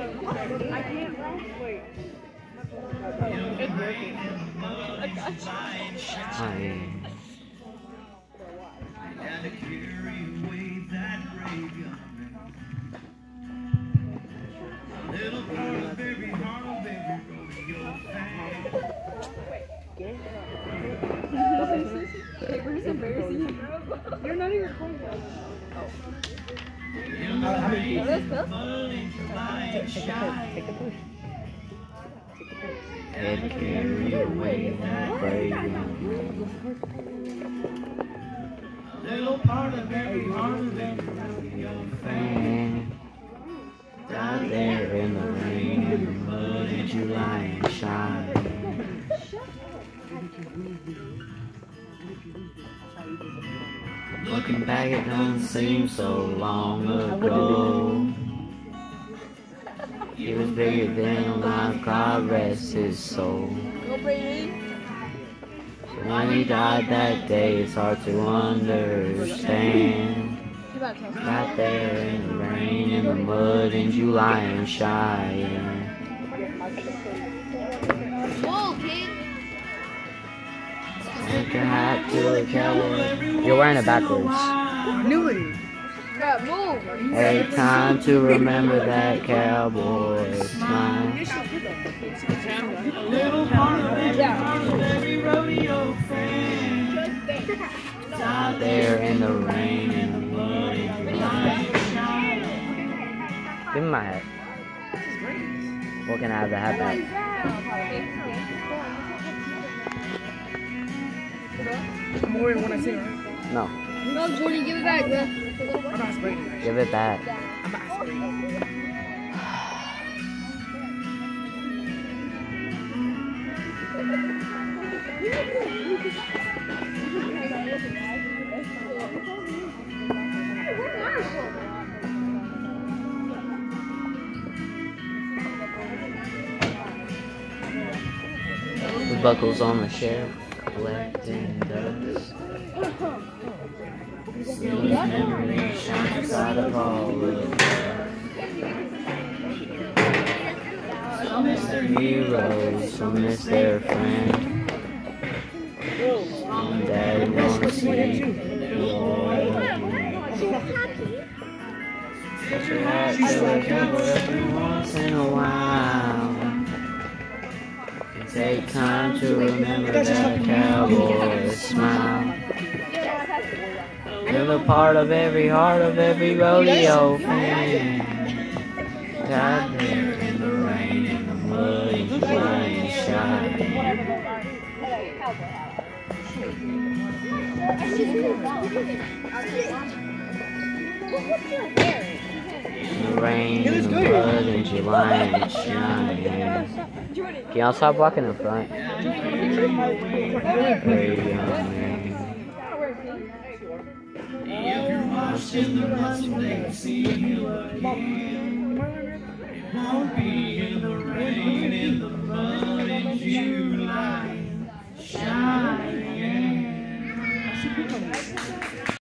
I can't wait. Every heart of every rodeo fan. Paper's embarrassing. You're not even recording. Oh, that's Bill? Take, take the push. Take push. And carry away that graveyard. Little part of every heart of every. And out there in the rain and the mud in July and Cheyenne. Looking back, it don't seem so long ago. He was bigger than life, God rest his soul. So when he died that day, it's hard to understand. Out there in the rain, in the mud, in July and Cheyenne. Whoa, kid. Take a hat to a cowboy. You're wearing it backwards. I knew. Yeah, move. Hey, time to remember that cowboy smile. Little part of every Yeah. heart of every rodeo fan. Out there in the rain, in the in July Give me my hat. What can I have the hat back? I'm wearing when I see her. No, No, Jordan, give it back, bro. I'm not spraying give it back. I'm not spraying it. The buckles on the shelf, collecting dust. These memories shine inside of all of us. Some miss their heroes, some miss their friends. Mom and dad won't see to remember that cowboy smile. You're the part of every heart of every rodeo fan. God there in the rain, in the mud, and Cheyenne. In the rain, the mud, in July and Cheyenne. Can y'all stop walking in front? There you go, man. If you're watching the bus, they can see you again. It won't be in the rain, in the mud,